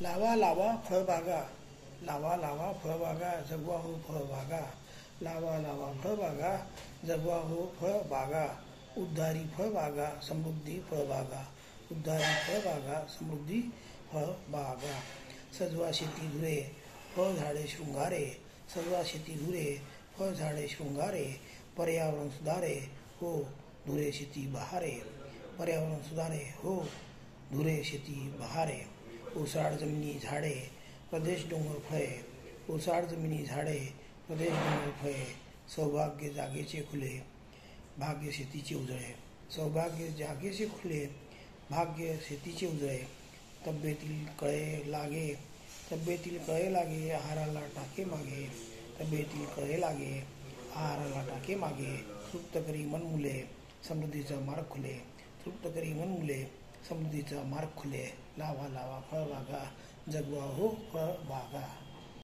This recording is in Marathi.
लावा लावा फळबागा लावा लावा फळबागा जगवा हो फळबागा लावा लावा फळबागा जगवा हो फळबागा उद्धारी फळबागा समृद्धी फळबागा उद्धारी फळबागा समृद्धी फळबागा सजवा शेती धुरे फळझाडे शृंगारे. सजवा शेती धुरे फळझाडे शृंगारे. पर्यावरण सुधारे हो धुरे शेती बहारे. पर्यावरण सुधारे हो धुरे शेती बहारे. ओसाड जमिनी झाडे प्रदेश डोंगर फळे. ओसाड जमिनी झाडे प्रदेश डोंगर फळे. सौभाग्य जागेचे खुले भाग्य शेतीचे उजळे. सौभाग्य जागेचे खुले भाग्य शेतीचे उजळे. तब्येतील कळे लागे तब्येतील कळे लागे आहाराला टाके मागे. तब्येतील कळे लागे आहाराला टाके मागे. तृप्त करी मन मुले समृद्धीचा मार्ग खुले. तृप्त करी मन मुले समृद्धीचा मार्ग खुले लावा लावा फळबागा जगवा हो फळबागा.